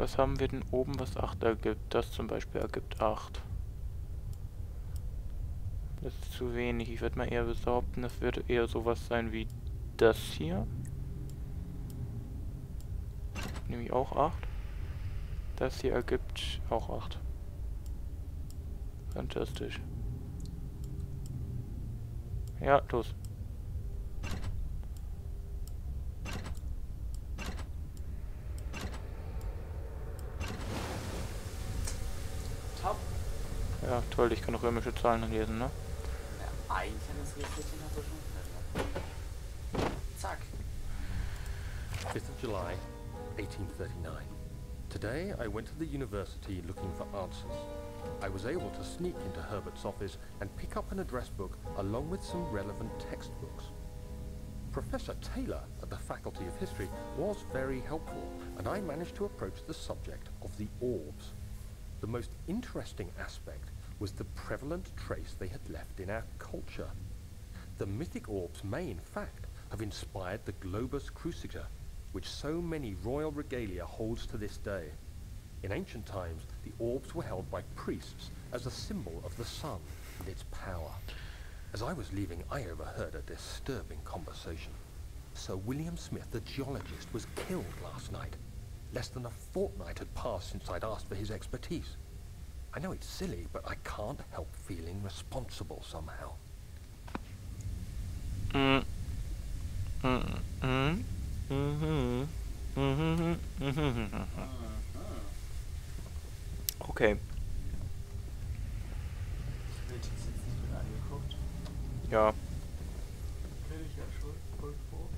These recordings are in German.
Was haben wir denn oben, was 8 ergibt? Das zum Beispiel ergibt 8. Das ist zu wenig. Ich würde mal eher behaupten, das würde eher sowas sein wie das hier. Nämlich auch 8. Das hier ergibt auch 8. Fantastisch. Ja, los. Ja, toll, ich kann römische Zahlen lesen, ne? Ja, eigentlich haben wir das Rätselchen also schon fertig. Zack. 5th of July, 1839. Today I went to the university looking for answers. I was able to sneak into Herbert's office and pick up an address book along with some relevant textbooks. Professor Taylor at the Faculty of History was very helpful, and I managed to approach the subject of the orbs. The most interesting aspect was the prevalent trace they had left in our culture. The mythic orbs may, in fact, have inspired the globus cruciger, which so many royal regalia holds to this day. In ancient times, the orbs were held by priests as a symbol of the sun and its power. As I was leaving, I overheard a disturbing conversation. Sir William Smith, the geologist, was killed last night. Less than a fortnight had passed since I'd asked for his expertise. I know it's silly, but I can't help feeling responsible somehow. Mm. Mm. Mm. Mhm. Mhm. Mhm. Okay. Ich will das jetzt nicht mit angeguckt. Ja. Kenn ich ja schon. Irgendwo.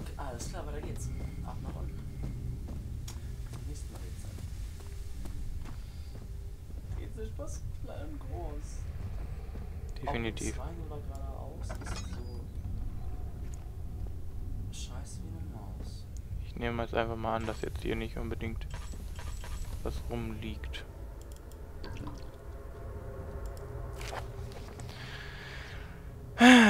Okay, Alles klar, weiter geht's. Ab nach unten. Zum nächsten Mal geht's dann. Geht's nicht was klein groß? Definitiv. Auch mit zwei oder geradeaus ist so scheiße wie eine Maus. Ich nehme jetzt einfach mal an, dass jetzt hier nicht unbedingt was rumliegt.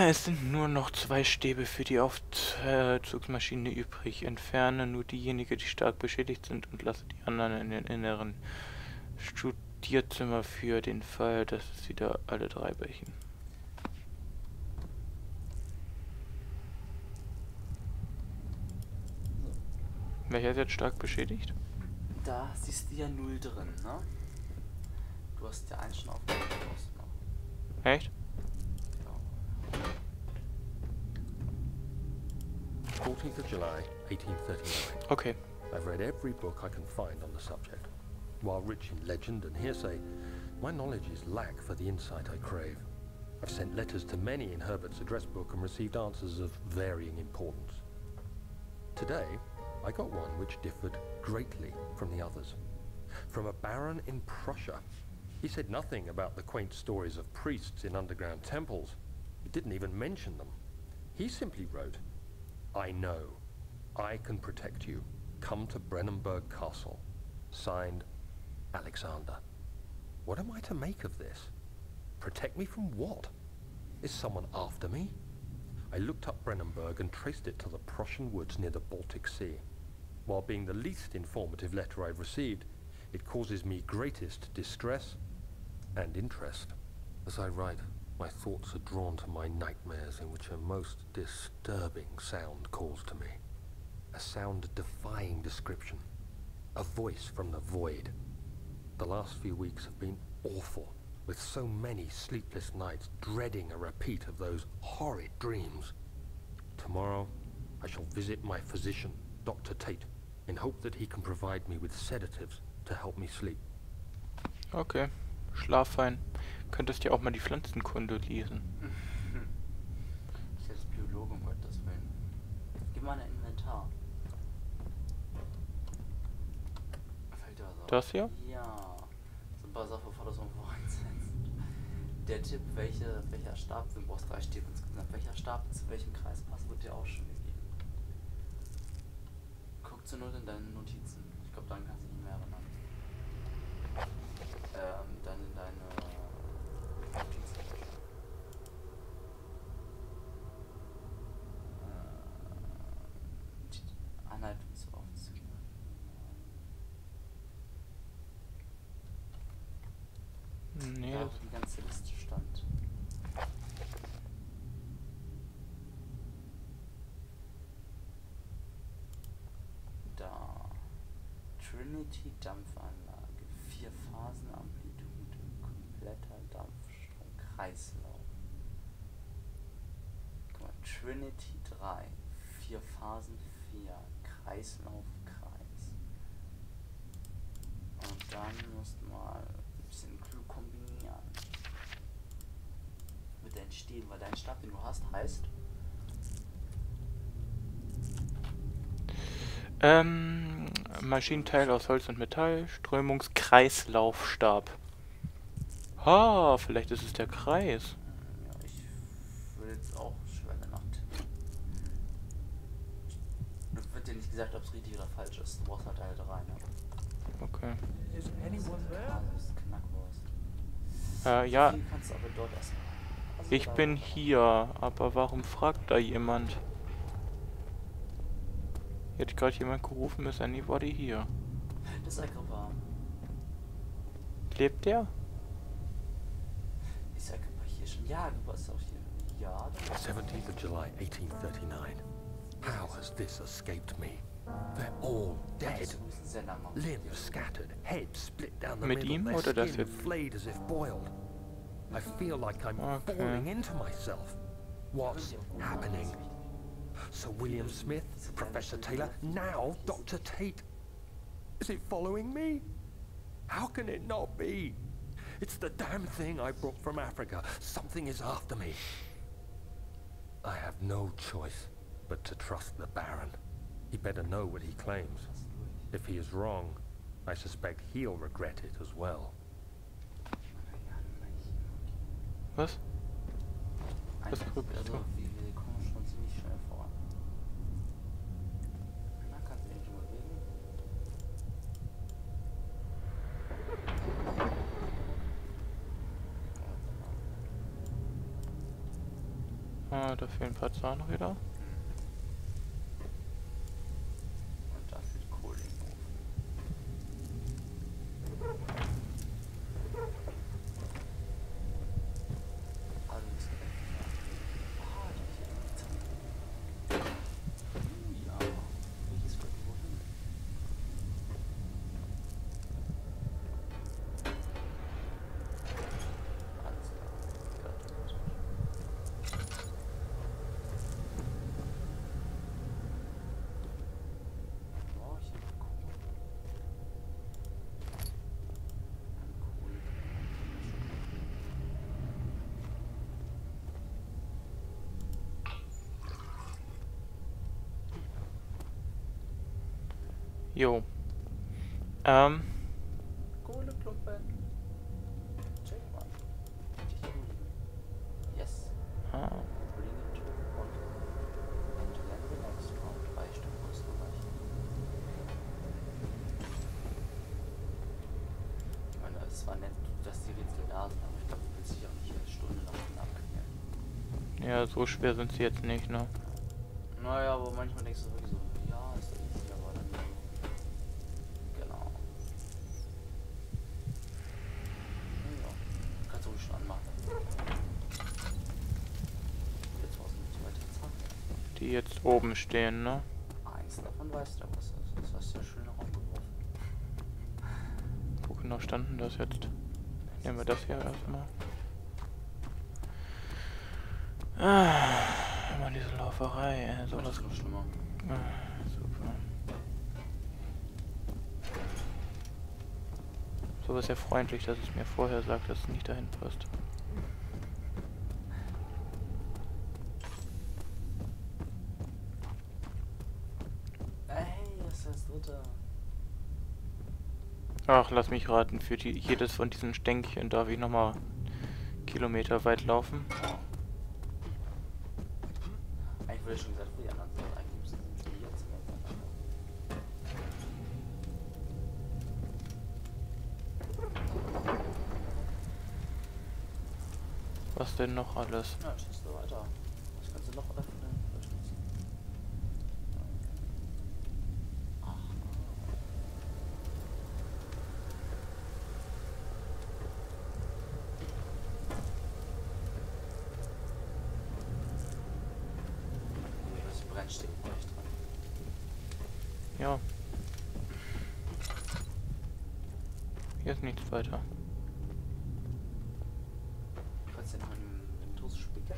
Es sind nur noch zwei Stäbe für die Aufzugsmaschine übrig. Entferne nur diejenigen, die stark beschädigt sind und lasse die anderen in den inneren Studierzimmer für den Fall, dass es wieder alle drei brechen. Welcher ist jetzt stark beschädigt? Da siehst du ja null drin, ne? Du hast ja einen schon noch. Echt? Ja. 14th of July, 1839. Okay. I've read every book I can find on the subject. While rich in legend and hearsay, my knowledge is lack for the insight I crave. I've sent letters to many in Herbert's address book and received answers of varying importance. Today, I got one which differed greatly from the others. From a baron in Prussia. He said nothing about the quaint stories of priests in underground temples. He didn't even mention them. He simply wrote, I know. I can protect you. Come to Brennenburg Castle. Signed, Alexander. What am I to make of this? Protect me from what? Is someone after me? I looked up Brennenburg and traced it to the Prussian woods near the Baltic Sea. While being the least informative letter I've received, it causes me greatest distress and interest. As I write, my thoughts are drawn to my nightmares in which a most disturbing sound calls to me. A sound defying description. A voice from the void. The last few weeks have been awful, with so many sleepless nights dreading a repeat of those horrid dreams. Tomorrow, I shall visit my physician, Dr. Tate, in hope that he can provide me with sedatives to help me sleep. Okay. Schlaf fein. Könntest ja auch mal die Pflanzenkunde lesen. Ich jetzt Biologe, um Gottes Willen. Gib mal ein Inventar. Fällt dir was auf? Das hier? Ja. Du es irgendwo reinsetzt. Der Tipp, welche, welcher Stab, du brauchst drei Stäbe insgesamt, welcher Stab zu welchem Kreis passt, wird dir auch schon gegeben. Guck zur Not in deine Notizen. Ich glaube, dann kannst du nicht mehr erinnern. Ähm, dann in deine Notizen. Äh, Anleitung zu Aufzügen. Nee, Ja, das, wo die ganze Liste stand. Da. Trinity Dampfanlage. Vier Phasen Amplitude. Kompletter Dampfstrom. Kreislauf. Guck mal, Trinity 3. Vier Phasen 4. Kreislauf, Kreis. Und dann musst du mal ein bisschen klug kombinieren. Mit deinen Stilen, weil dein Stab, den du hast, heißt. ähm, Maschinenteil aus Holz und Metall, Strömungskreislaufstab. Ah, vielleicht ist es der Kreis. Ja, ich würde jetzt auch Schwelle nach tippen. Es wird dir nicht gesagt, ob es richtig oder falsch ist. Du brauchst halt Teil 3, ne? Okay. Is anyone there? Äh, ja, Viel kannst du aber dort essen. Also ich bin hier, aber warum fragt da jemand? Hat gerade jemand gerufen, ist anybody hier? Das ist Agrippa. Lebt der? Ist Agrippa hier schon? Ja, Agrippa ist auch hier. Ja, dann 17th of July, 1839. How has this escaped me? They're all dead. Das Limbs scattered, heads split down the Mit middle, ihm their oder das skin jetzt? flayed as if boiled. I feel like I'm Okay. falling into myself. What's happening? Sir William Smith, Professor Taylor, now Dr. Tate. Is it following me? How can it not be? It's the damn thing I brought from Africa. Something is after me. I have no choice but to trust the Baron. He better know what he claims. If he is wrong, I suspect he'll regret it as well. Was? Eigentlich, grübelst Da fehlen ein paar Zahnräder. Und da führt Kohle in den Ofen. Also, das ist Ah, die hier. Uh, ja. Welches wird wohin? Alles klar. Gut. Oh, ich hab Kohle. An Kohle. Jo. Ähm, Kohleklumpen. Check mal. Yes. ah, es war nett, dass die Rätsel da sind, aber ich glaube, du willst dich auch nicht eine Stunde lang abklären. ja, so schwer sind sie jetzt nicht, ne? Naja, aber manchmal denkst du wirklich so, ja, ist easy, aber dann so. Genau. Ja, kannst du ruhig schon anmachen. Jetzt brauchst du nicht weiter Zacken. Die jetzt oben stehen, ne? Eins davon weißt du, was das ist. Das hast du ja schön raumgeworfen. Wo genau standen das jetzt? Nehmen wir das hier erstmal. Ah, immer diese Lauferei, ey, So, das ist noch schlimmer. Ah, super. Sowas ja freundlich, dass es mir vorher sagt, dass es nicht dahin passt. Ey, das ist das dritte. Ach, lass mich raten, für die, jedes von diesen Stänkchen darf ich nochmal Kilometer weit laufen. Eigentlich wurde schon gesagt, für die anderen sind eigentlich müssen sie die jetzt. Was denn noch alles? Ja, tschüss, du weiter. Was kannst du noch öffnen? Hier ist nichts weiter. Kannst du den noch im Windows spicken?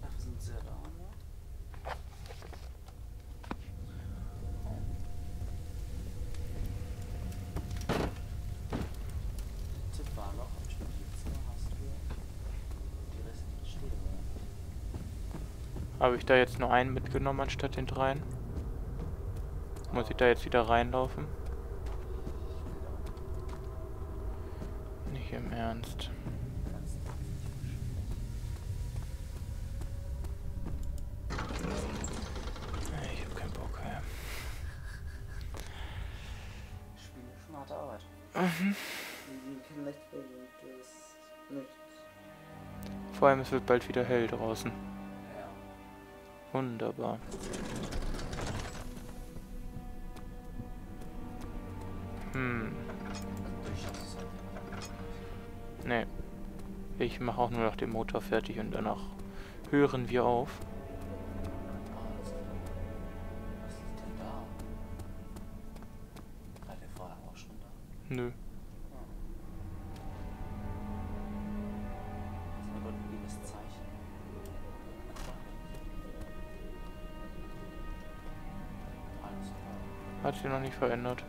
Dafür sind sie ja da? Der Tipp war noch, am Spielzimmer hast du die restlichen Stäbe. Habe ich da jetzt nur einen mitgenommen anstatt den dreien? Muss ich da jetzt wieder reinlaufen? Nicht im Ernst. Kannst Ich hab keinen Bock mehr. Spiele schon harte Arbeit. Mhm. Vor allem es wird bald wieder hell draußen. Ja. Wunderbar. Hm, Ich mache auch nur noch den Motor fertig und danach hören wir auf. Nö. Hat sich noch nicht verändert.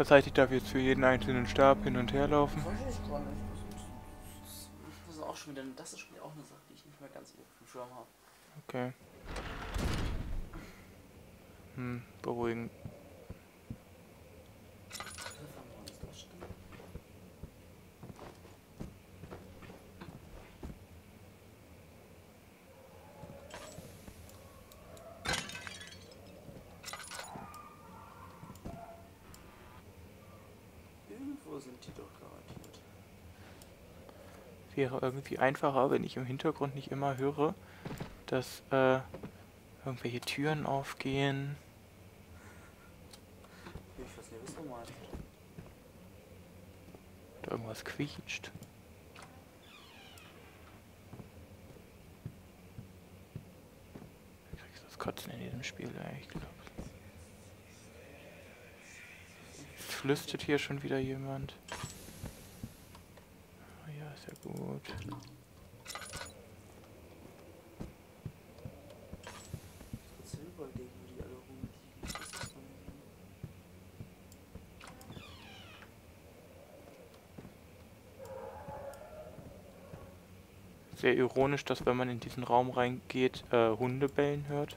Das heißt, ich darf jetzt für jeden einzelnen Stab hin und her laufen. Das ist auch schon wieder, das ist schon wieder auch eine Sache, die ich nicht mehr ganz auf dem Schirm habe. Okay. Hm, beruhigen. Fangen wir uns durchstehen. Irgendwo sind die doch garantiert. Wäre irgendwie einfacher, wenn ich im Hintergrund nicht immer höre, dass äh, irgendwelche Türen aufgehen. Oder irgendwas quietscht. Du kriegst das Kotzen in diesem Spiel, ich glaube. Flüstert hier schon wieder jemand. Ah Ja, ist ja gut. Kannst du überlegen, wo die alle rumliegen. Das ist so ein- Sehr ironisch, dass wenn man in diesen Raum reingeht, äh, Hunde bellen hört.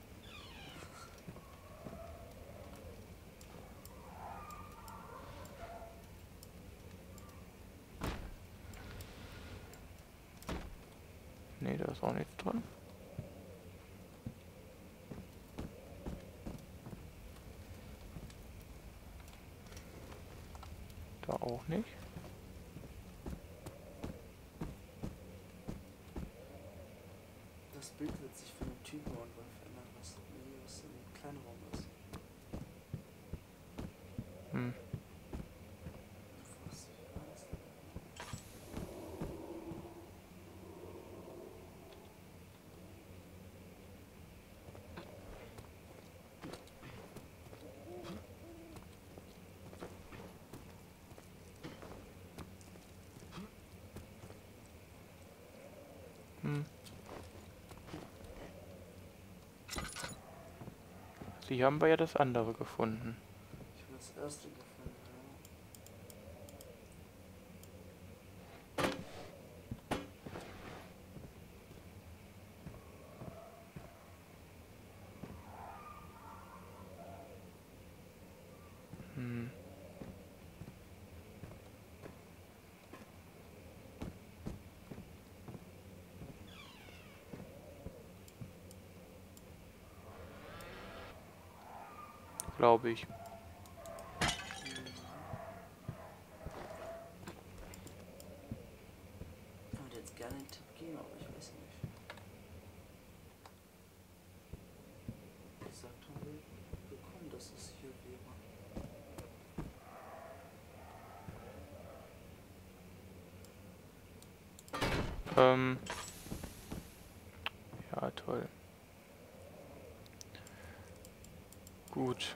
Nee, da ist auch nichts drin. Da auch nicht. Das Bild wird sich von dem Typen irgendwann verändern, was, was im kleinen Raum ist. Hm. Sie haben wir ja das andere gefunden. Ich habe das erste gefunden, ja. Hm. Glaube ich. Ich würde jetzt gerne einen Tipp geben, aber ich weiß nicht. Gesagt haben wir bekommen, dass es hier wäre. Ähm. Ja, toll. Gut.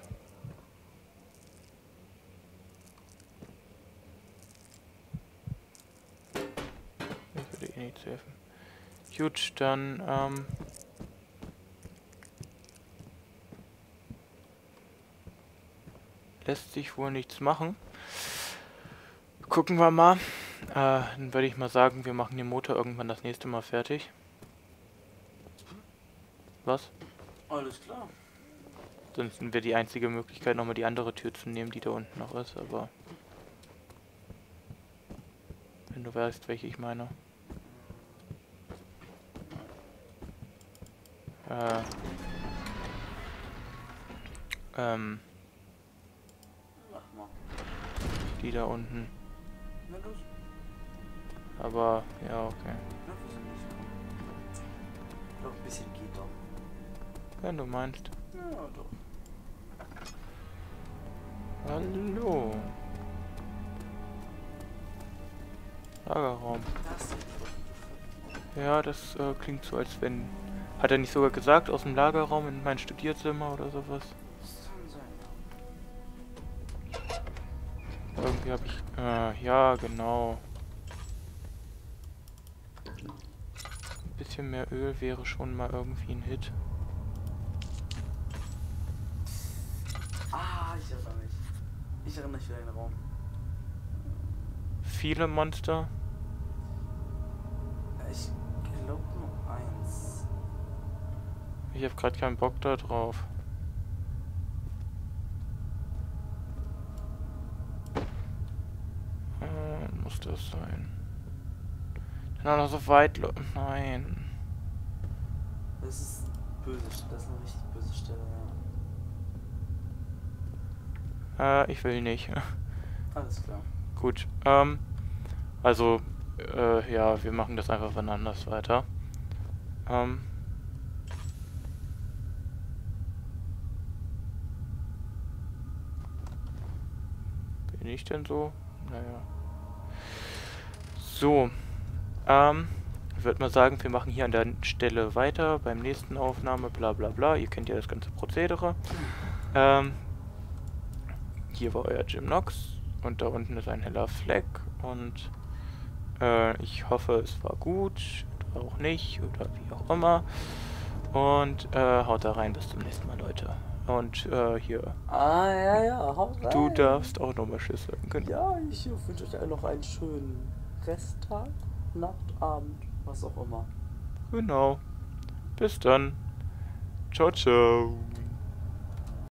Eh nicht helfen. Gut, dann, ähm... Lässt sich wohl nichts machen. Gucken wir mal. Äh, dann würde ich mal sagen, wir machen den Motor irgendwann das nächste Mal fertig. Was? Alles klar. Sonst wäre die einzige Möglichkeit, nochmal die andere Tür zu nehmen, die da unten noch ist, aber... Wenn du weißt, welche ich meine. Äh... Ähm... Mach mal. Die da unten. Na los. Aber, ja, okay. Glaube, ein bisschen geht doch. Wenn du meinst. Ja, doch. Hallo. Lagerraum. Ja, das äh, klingt so, als wenn... Hat er nicht sogar gesagt, aus dem Lagerraum in mein Studierzimmer oder sowas? Irgendwie habe ich... Äh, ja, genau. Ein bisschen mehr Öl wäre schon mal irgendwie ein Hit. Ah, ich erinnere mich. Ich erinnere mich wieder an den Raum. Viele Monster. Ich habe gerade keinen Bock da drauf. Äh, muss das sein? Dann auch noch so weit... Nein. Das ist böse. Das ist eine richtig böse Stelle, ja. Äh, ich will nicht. Alles klar. Gut. Ähm, also, äh, ja, wir machen das einfach wann anders weiter. Ähm. Bin ich denn so? Naja. So. Ähm, ich würde mal sagen, wir machen hier an der Stelle weiter beim nächsten Aufnahme, bla bla bla. Ihr kennt ja das ganze Prozedere. Ähm, hier war euer Jim Knox und da unten ist ein heller Fleck und äh, ich hoffe, es war gut oder auch nicht oder wie auch immer. Und äh, haut da rein, bis zum nächsten Mal, Leute. Und äh, hier, Ah, ja, ja, haut rein. du darfst auch nochmal Tschüss sagen. Genau. Ja, ich wünsche euch allen noch einen schönen Resttag, Nacht, Abend, was auch immer. genau. Bis dann. Ciao, ciao.